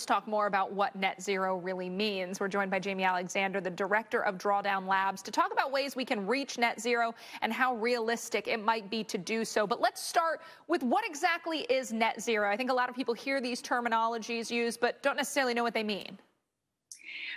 Let's talk more about what net zero really means. We're joined by Jamie Alexander, the director of Drawdown Labs, to talk about ways we can reach net zero and how realistic it might be to do so. But let's start with what exactly is net zero. I think a lot of people hear these terminologies used, but don't necessarily know what they mean.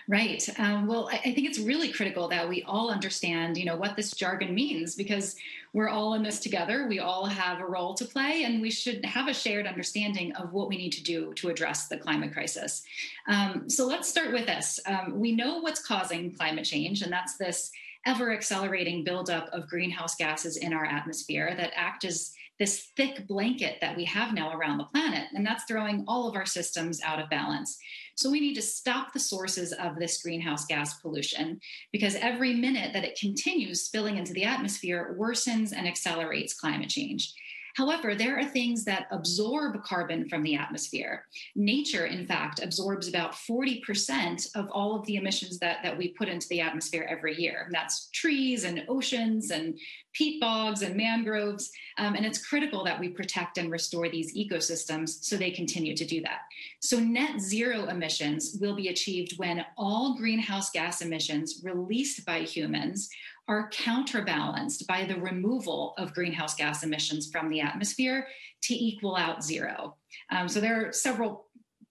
Right. Um, well, I, I think it's really critical that we all understand, you know, what this jargon means because we're all in this together. We all have a role to play, and we should have a shared understanding of what we need to do to address the climate crisis. Um, so let's start with this. Um, we know what's causing climate change, and that's this ever accelerating buildup of greenhouse gases in our atmosphere that act as this thick blanket that we have now around the planet, and that's throwing all of our systems out of balance. So we need to stop the sources of this greenhouse gas pollution because every minute that it continues spilling into the atmosphere worsens and accelerates climate change. However, there are things that absorb carbon from the atmosphere. Nature, in fact, absorbs about 40% of all of the emissions that, that we put into the atmosphere every year. And that's trees and oceans and peat bogs and mangroves. Um, and it's critical that we protect and restore these ecosystems so they continue to do that. So, net zero emissions will be achieved when all greenhouse gas emissions released by humans are counterbalanced by the removal of greenhouse gas emissions from the atmosphere to equal out zero. Um, so there are several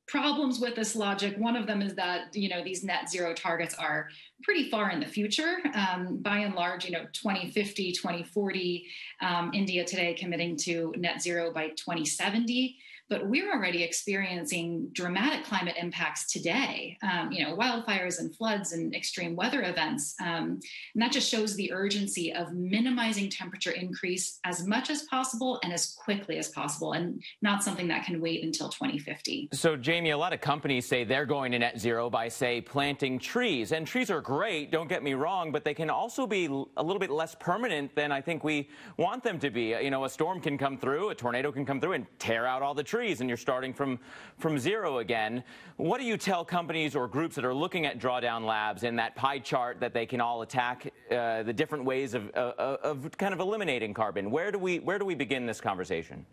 problems with this logic. One of them is that you know these net zero targets are pretty far in the future. Um, by and large, you know 2050, 2040, um, India today committing to net zero by 2070 but we're already experiencing dramatic climate impacts today. Um, you know wildfires and floods and extreme weather events. Um, and that just shows the urgency of minimizing temperature increase as much as possible and as quickly as possible and not something that can wait until 2050 so jamie a lot of companies say they're going to net zero by say planting trees and trees are great don't get me wrong but they can also be a little bit less permanent than i think we want them to be. You know a storm can come through a tornado can come through and tear out all the trees and you're starting from, from zero again. What do you tell companies or groups that are looking at drawdown labs in that pie chart that they can all attack uh, the different ways of, uh, of kind of eliminating carbon? Where do we, where do we begin this conversation?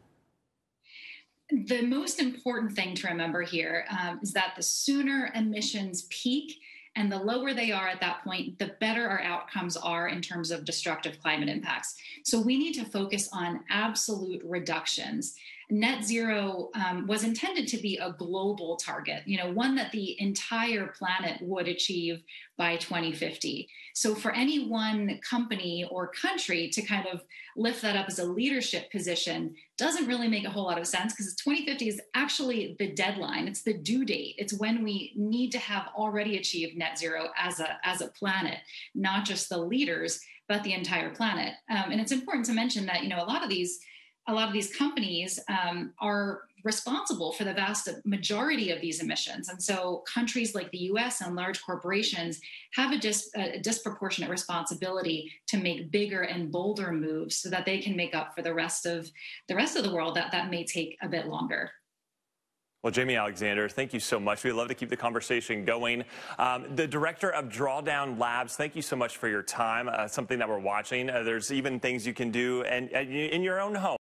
The most important thing to remember here um, is that the sooner emissions peak, and the lower they are at that point, the better our outcomes are in terms of destructive climate impacts. So we need to focus on absolute reductions. Net zero um, was intended to be a global target, you know, one that the entire planet would achieve by 2050. So for any one company or country to kind of lift that up as a leadership position doesn't really make a whole lot of sense because 2050 is actually the deadline. It's the due date. It's when we need to have already achieved net zero as a as a planet, not just the leaders, but the entire planet. Um, and it's important to mention that you know a lot of these a lot of these companies um, are responsible for the vast majority of these emissions. And so countries like the US and large corporations have a, dis- a, disproportionate responsibility to make bigger and bolder moves so that they can make up for the rest of the rest of the world that, that may take a bit longer. Well, Jamie Alexander, thank you so much. We'd love to keep the conversation going. Um, the director of Drawdown Labs, thank you so much for your time. Uh, something that we're watching. Uh, there's even things you can do and, and in your own home.